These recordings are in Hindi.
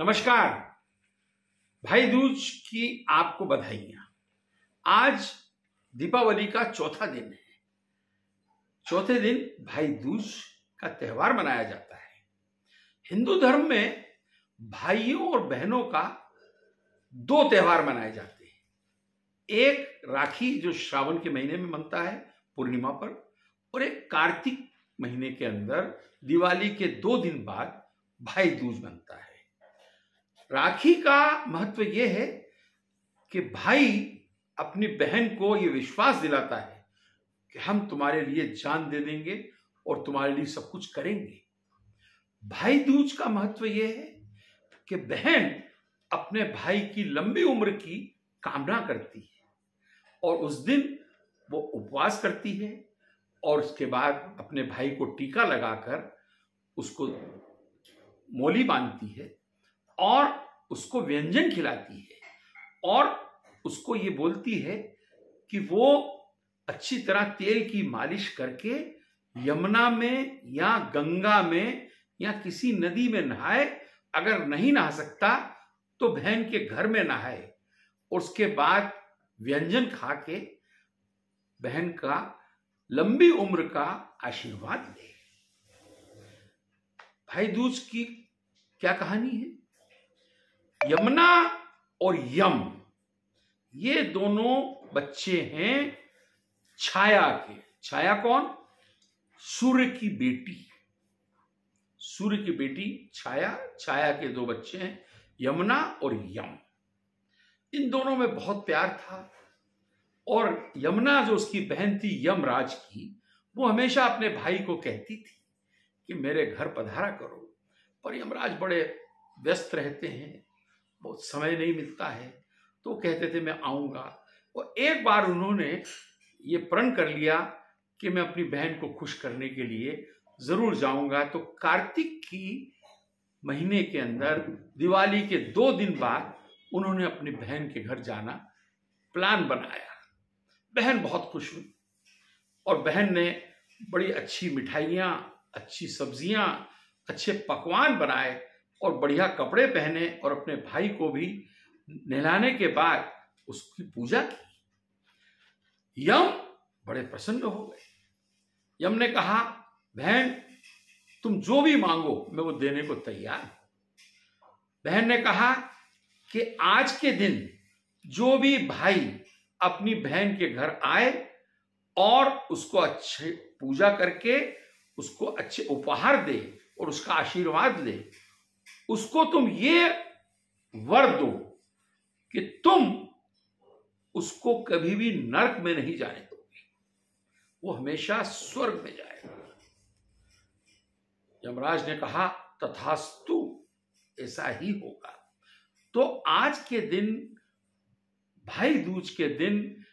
नमस्कार। भाई दूज की आपको बधाइयाँ। आज दीपावली का चौथा दिन है। चौथे दिन भाई दूज का त्योहार मनाया जाता है। हिंदू धर्म में भाइयों और बहनों का दो त्यौहार मनाए जाते हैं। एक राखी जो श्रावण के महीने में मनता है, पूर्णिमा पर, और एक कार्तिक महीने के अंदर दिवाली के दो दिन बाद भाई दूज बनता है। राखी का महत्व यह है कि भाई अपनी बहन को यह विश्वास दिलाता है कि हम तुम्हारे लिए जान दे देंगे और तुम्हारे लिए सब कुछ करेंगे। भाई दूज का महत्व यह है कि बहन अपने भाई की लंबी उम्र की कामना करती है और उस दिन वो उपवास करती है और उसके बाद अपने भाई को टीका लगाकर उसको मोली बांधती है और उसको व्यंजन खिलाती है और उसको ये बोलती है कि वो अच्छी तरह तेल की मालिश करके यमुना में या गंगा में या किसी नदी में नहाए, अगर नहीं नहा सकता तो बहन के घर में नहाए। उसके बाद व्यंजन खा के बहन का लंबी उम्र का आशीर्वाद ले। भाई दूज की क्या कहानी है? यमुना और यम। ये दोनों बच्चे हैं छाया के। छाया कौन? सूर्य की बेटी। सूर्य की बेटी छाया। छाया के दो बच्चे हैं, यमुना और यम। इन दोनों में बहुत प्यार था और यमुना जो उसकी बहन थी, यमराज की, वो हमेशा अपने भाई को कहती थी कि मेरे घर पधारा करो। पर यमराज बड़े व्यस्त रहते हैं। बहुत समय नहीं मिलता है। तो कहते थे, मैं आऊँगा। और एक बार उन्होंने ये प्रण कर लिया कि मैं अपनी बहन को खुश करने के लिए ज़रूर जाऊँगा। तो कार्तिक की महीने के अंदर, दिवाली के दो दिन बाद उन्होंने अपनी बहन के घर जाना प्लान बनाया। बहन बहुत खुश हुई और बहन ने बड़ी अच्छी मिठाइयाँ, अच्छी सब्ज़ियाँ, अच्छे पकवान बनाए। और बढ़िया कपड़े पहने और अपने भाई को भी नहलाने के बाद उसकी पूजा की। यम बड़े प्रसन्न हो गए। यम ने कहा, बहन, तुम जो भी मांगो, मैं वो देने को तैयार हूँ। बहन ने कहा कि आज के दिन जो भी भाई अपनी बहन के घर आए और उसको अच्छे पूजा करके उसको अच्छे उपहार दे और उसका आशीर्वाद ले उसको तुम ये वर दो कि तुम उसको कभी भी नरक में नहीं जाने दोगे। वो हमेशा स्वर्ग में जाएगा। यमराज ने कहा, तथास्तु, ऐसा ही होगा। तो आज के दिन भाई दूज के दिन,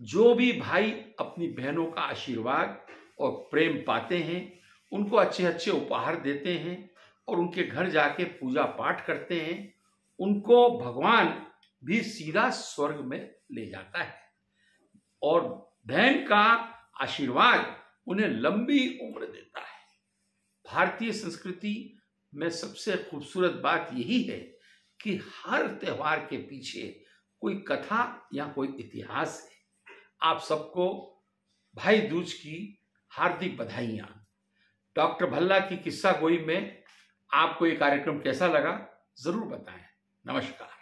जो भी भाई अपनी बहनों का आशीर्वाद और प्रेम पाते हैं, उनको अच्छे अच्छे उपहार देते हैं और उनके घर जाके पूजा पाठ करते हैं, उनको भगवान भी सीधा स्वर्ग में ले जाता है। और बहन का आशीर्वाद उन्हें लंबी उम्र देता है। भारतीय संस्कृति में सबसे खूबसूरत बात यही है कि हर त्योहार के पीछे कोई कथा या कोई इतिहास है। आप सबको भाई दूज की हार्दिक बधाइयाँ। डॉक्टर भल्ला की किस्सा गोई में आपको ये कार्यक्रम कैसा लगा ज़रूर बताएँ। नमस्कार।